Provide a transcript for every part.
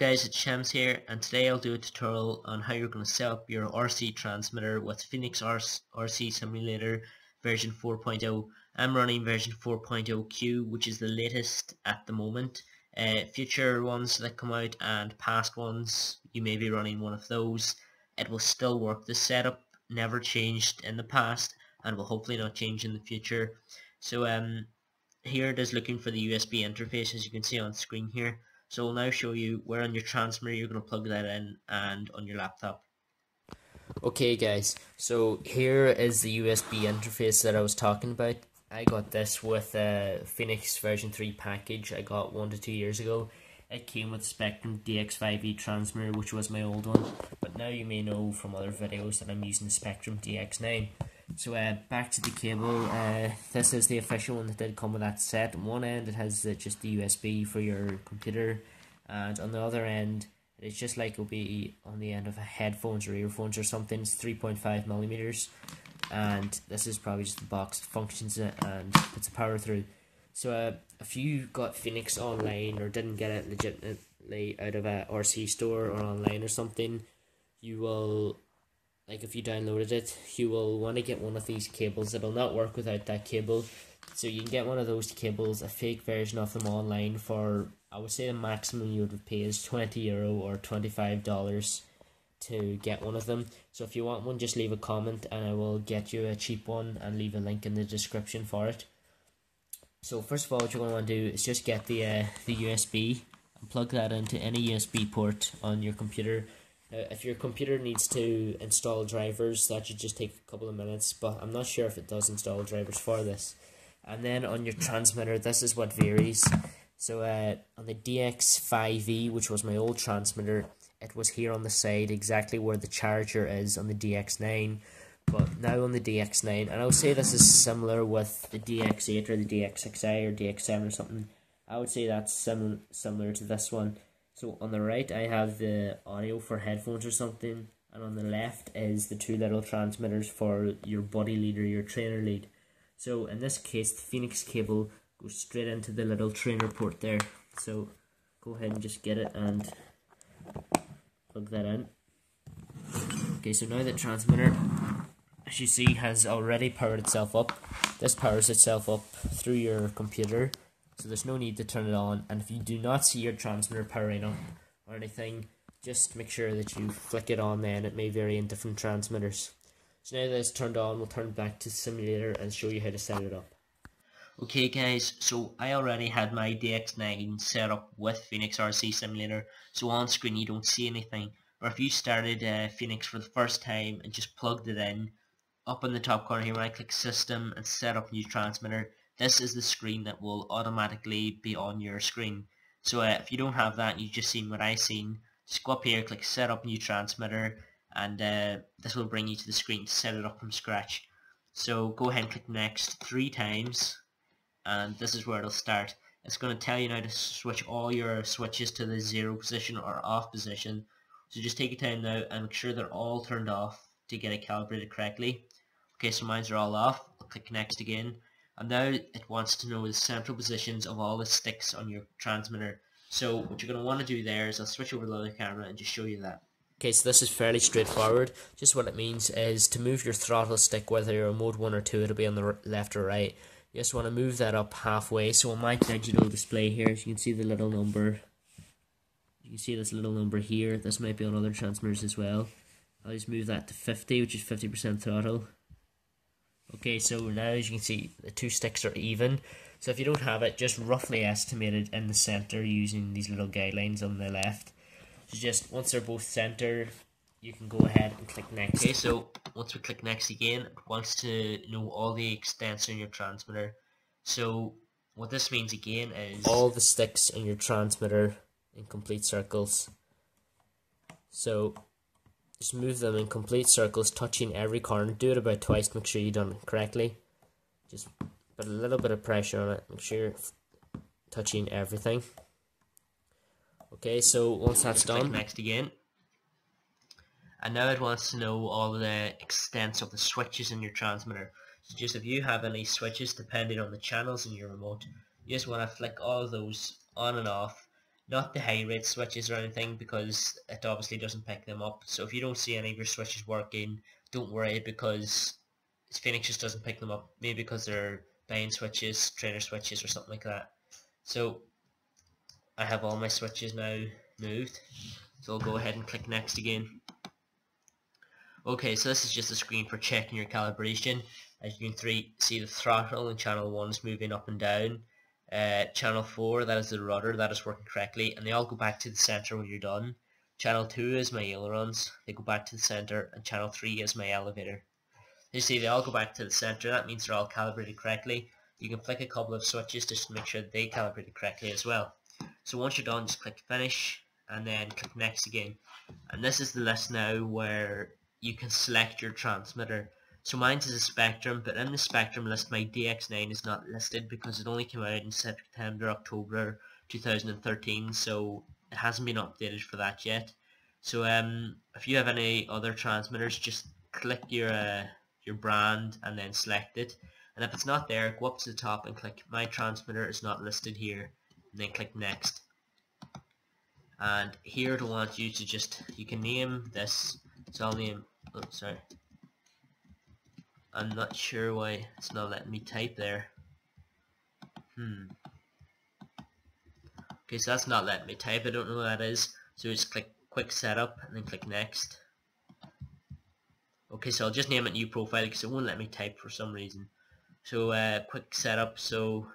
guys, it's Shams here and today I'll do a tutorial on how you're going to set up your RC transmitter with Phoenix RC Simulator version 4.0. I'm running version 4.0Q which is the latest at the moment. Uh, future ones that come out and past ones, you may be running one of those. It will still work. The setup never changed in the past and will hopefully not change in the future. So um, here it is looking for the USB interface as you can see on screen here. So I'll now show you where on your transmitter you're going to plug that in and on your laptop. Okay guys, so here is the USB interface that I was talking about. I got this with a Phoenix version 3 package I got one to two years ago. It came with Spektrum DX5E transmitter which was my old one, but now you may know from other videos that I'm using the Spektrum DX9. So uh, back to the cable, uh, this is the official one that did come with that set. On one end it has uh, just the USB for your computer and on the other end it's just like it'll be on the end of a headphones or earphones or something. It's 3.5 millimeters and this is probably just the box functions it and puts the power through. So uh, if you got Phoenix online or didn't get it legitimately out of a RC store or online or something, you will like if you downloaded it, you will want to get one of these cables. It'll not work without that cable. So you can get one of those cables, a fake version of them online for, I would say the maximum you would pay is 20 euro or $25 to get one of them. So if you want one, just leave a comment and I will get you a cheap one and leave a link in the description for it. So first of all, what you're going to want to do is just get the, uh, the USB and plug that into any USB port on your computer uh, if your computer needs to install drivers, that should just take a couple of minutes, but I'm not sure if it does install drivers for this. And then on your transmitter, this is what varies. So uh, on the DX5E, which was my old transmitter, it was here on the side, exactly where the charger is on the DX9. But now on the DX9, and I would say this is similar with the DX8 or the DXXI or DX7 or something. I would say that's sim similar to this one. So on the right I have the audio for headphones or something and on the left is the two little transmitters for your body lead or your trainer lead. So in this case the Phoenix cable goes straight into the little trainer port there. So go ahead and just get it and plug that in. Okay, so now the transmitter, as you see, has already powered itself up. This powers itself up through your computer so there's no need to turn it on and if you do not see your transmitter powering up or anything just make sure that you flick it on then. It may vary in different transmitters. So now that it's turned on we'll turn back to the simulator and show you how to set it up. Okay guys so I already had my DX9 set up with Phoenix RC Simulator so on screen you don't see anything. Or if you started uh, Phoenix for the first time and just plugged it in up in the top corner here when I click system and set up new transmitter this is the screen that will automatically be on your screen. So uh, if you don't have that, you've just seen what I've seen, just go up here, click set up new transmitter, and uh, this will bring you to the screen to set it up from scratch. So go ahead and click next three times, and this is where it'll start. It's going to tell you now to switch all your switches to the zero position or off position. So just take your time now and make sure they're all turned off to get it calibrated correctly. Okay, so mine's are all off. I'll click next again and now it wants to know the central positions of all the sticks on your transmitter. So what you're going to want to do there is I'll switch over to the other camera and just show you that. Okay, so this is fairly straightforward. Just what it means is to move your throttle stick, whether you're on mode 1 or 2, it'll be on the left or right. You just want to move that up halfway. So on my digital display here, as you can see the little number. You can see this little number here. This might be on other transmitters as well. I'll just move that to 50, which is 50% throttle. Okay, so now as you can see, the two sticks are even. So if you don't have it, just roughly estimate it in the center using these little guidelines on the left. So just once they're both center, you can go ahead and click next. Okay, so once we click next again, it wants to know all the extents in your transmitter. So what this means again is all the sticks in your transmitter in complete circles. So just move them in complete circles, touching every corner. Do it about twice, make sure you've done it correctly. Just put a little bit of pressure on it, make sure you're touching everything. Okay, so once that's done... next again. And now it wants to know all the extents of the switches in your transmitter. So just if you have any switches depending on the channels in your remote, you just want to flick all those on and off not the high rate switches or anything because it obviously doesn't pick them up. So if you don't see any of your switches working, don't worry because Phoenix just doesn't pick them up. Maybe because they're buying switches, trainer switches or something like that. So I have all my switches now moved. So I'll go ahead and click next again. Okay, so this is just a screen for checking your calibration. As you can see the throttle in channel 1 is moving up and down. Uh, channel 4, that is the rudder, that is working correctly. And they all go back to the center when you're done. Channel 2 is my ailerons, they go back to the center. And channel 3 is my elevator. You see they all go back to the center, that means they're all calibrated correctly. You can flick a couple of switches just to make sure they calibrated correctly as well. So once you're done, just click finish and then click next again. And this is the list now where you can select your transmitter. So mine is a Spektrum, but in the Spektrum list my DX9 is not listed because it only came out in September, October 2013, so it hasn't been updated for that yet. So um, if you have any other transmitters, just click your uh, your brand and then select it. And if it's not there, go up to the top and click My Transmitter is not listed here, and then click Next. And here to want you to just, you can name this, so I'll name Oh, sorry. I'm not sure why it's not letting me type there. Hmm. Okay, so that's not letting me type. I don't know what that is. So just click quick setup and then click next. Okay, so I'll just name it new profile because it won't let me type for some reason. So uh, quick setup, so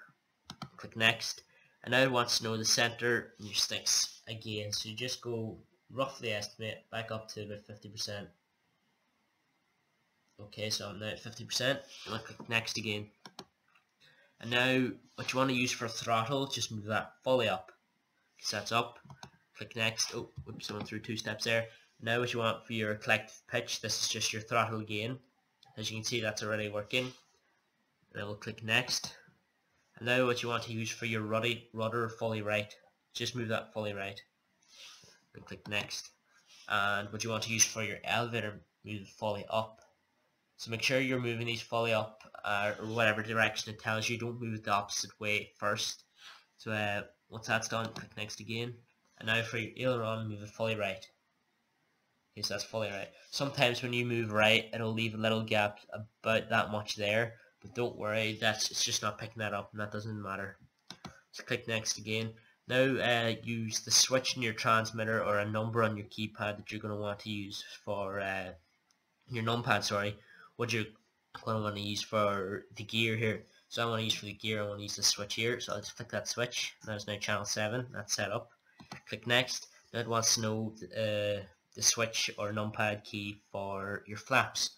click next. And now it wants to know the center and your sticks again. So you just go roughly estimate back up to about 50%. Okay, so I'm now at 50%. I'll click next again. And now, what you want to use for throttle, just move that fully up. So that's up. Click next. Oh, whoops, I went through two steps there. Now what you want for your collective pitch, this is just your throttle gain. As you can see, that's already working. And I will click next. And now what you want to use for your rudder, rudder fully right, just move that fully right. And click next. And what you want to use for your elevator, move fully up. So make sure you're moving these fully up uh, or whatever direction it tells you. Don't move the opposite way first. So uh, once that's done, click next again. And now for your aileron, move it fully right. Okay, so that's fully right. Sometimes when you move right, it'll leave a little gap about that much there. But don't worry, that's it's just not picking that up and that doesn't matter. So click next again. Now uh, use the switch in your transmitter or a number on your keypad that you're going to want to use for uh, your numpad, sorry, what you're going want to use for the gear here. So I want to use for the gear, I want to use the switch here. So I'll just click that switch. That's now channel 7. That's set up. Click next. Now it wants to know uh, the switch or numpad key for your flaps.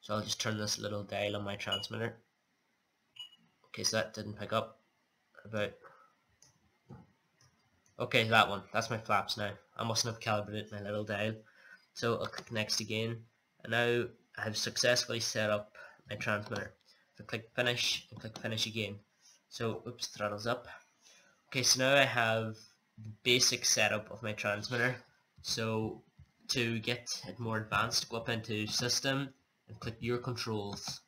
So I'll just turn this little dial on my transmitter. Okay, so that didn't pick up. About Okay, that one. That's my flaps now. I mustn't have calibrated my little dial. So I'll click next again. And now I have successfully set up my transmitter. So click finish and click finish again. So, oops, throttle's up. Okay, so now I have the basic setup of my transmitter. So to get it more advanced, go up into system and click your controls.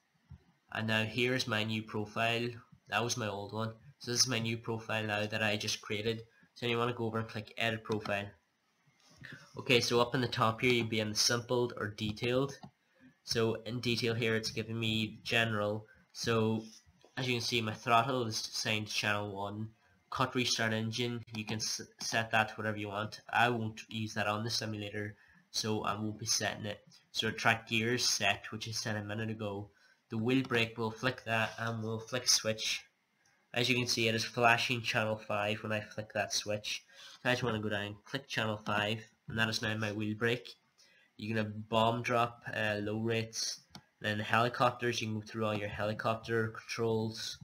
And now here's my new profile. That was my old one. So this is my new profile now that I just created. So you want to go over and click edit profile. Okay, so up in the top here you'd be in the simple or detailed. So in detail here it's giving me general. So as you can see my throttle is assigned to channel 1. Cut restart engine, you can set that to whatever you want. I won't use that on the simulator so I won't be setting it. So track gears set which is set a minute ago. The wheel brake will flick that and we'll flick switch. As you can see it is flashing channel 5 when I flick that switch. I just want to go down, click channel 5 and that is now my wheel brake you can have bomb drop, uh, low rates, then helicopters, you can go through all your helicopter controls.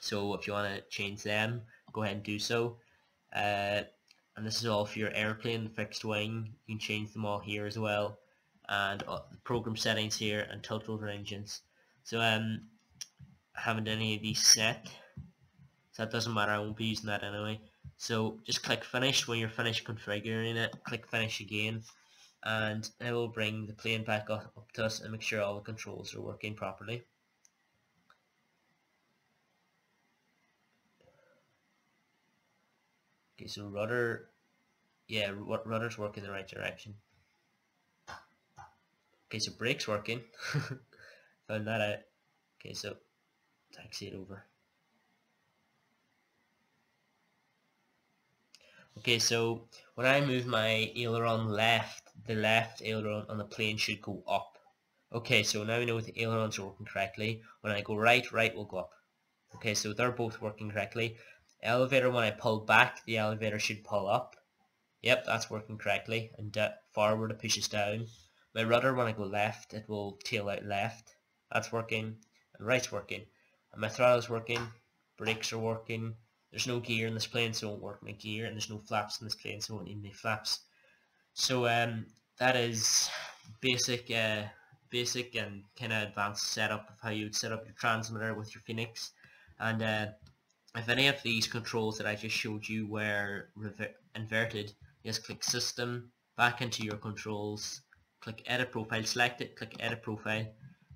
So if you want to change them, go ahead and do so. Uh, and this is all for your airplane, fixed wing, you can change them all here as well. And uh, program settings here and tilt rotor engines. So um, I haven't any of these set. So that doesn't matter, I won't be using that anyway. So just click finish when you're finished configuring it, click finish again and it will bring the plane back up, up to us and make sure all the controls are working properly. Okay, so rudder, yeah, rudder's working in the right direction. Okay, so brake's working. Found that out. Okay, so taxi it over. Okay, so when I move my aileron left, the left aileron on the plane should go up. Okay, so now we know the ailerons are working correctly. When I go right, right will go up. Okay, so they're both working correctly. Elevator, when I pull back, the elevator should pull up. Yep, that's working correctly. And uh, forward, it pushes down. My rudder, when I go left, it will tail out left. That's working. And right's working. And my throttle's working. Brakes are working. There's no gear in this plane, so it won't work my gear, and there's no flaps in this plane, so it won't need my flaps. So um, that is basic, uh, basic and kind of advanced setup of how you would set up your transmitter with your Phoenix. And uh, if any of these controls that I just showed you were inverted, just click System, back into your controls, click Edit Profile, select it, click Edit Profile,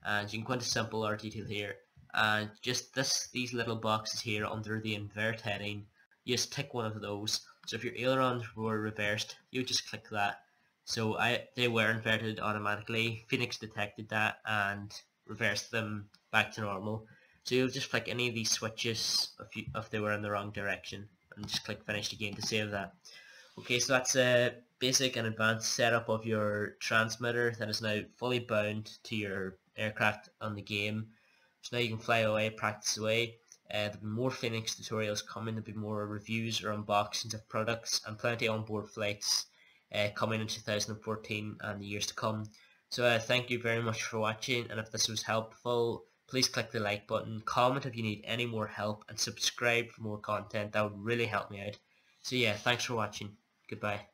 and you can go into Simple or Detail here and just this these little boxes here under the invert heading just tick one of those so if your ailerons were reversed you just click that. So I they were inverted automatically. Phoenix detected that and reversed them back to normal. So you'll just click any of these switches if, you, if they were in the wrong direction and just click finish again to save that. Okay so that's a basic and advanced setup of your transmitter that is now fully bound to your aircraft on the game. So now you can fly away, practice away. Uh, there'll be more Phoenix tutorials coming, there'll be more reviews or unboxings of products and plenty onboard flights uh, coming in 2014 and the years to come. So uh, thank you very much for watching and if this was helpful please click the like button, comment if you need any more help and subscribe for more content, that would really help me out. So yeah, thanks for watching, goodbye.